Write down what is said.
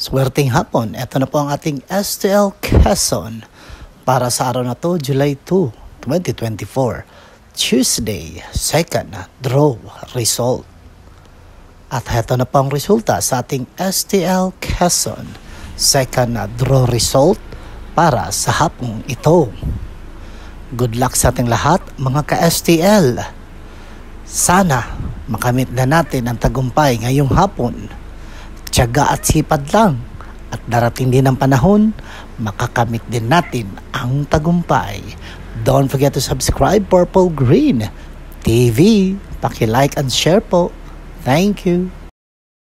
Swerting hapon, ito na po ang ating STL Quezon para sa araw na to, July 2, 2024. Tuesday, second draw result. At ito na po ang resulta sa ating STL Quezon second draw result para sa hapong ito. Good luck sa ating lahat mga ka-STL. Sana makamit na natin ang tagumpay ngayong hapon tiyaga at sipad lang. At darating din ang panahon, makakamit din natin ang tagumpay. Don't forget to subscribe Purple Green TV. Paki-like and share po. Thank you.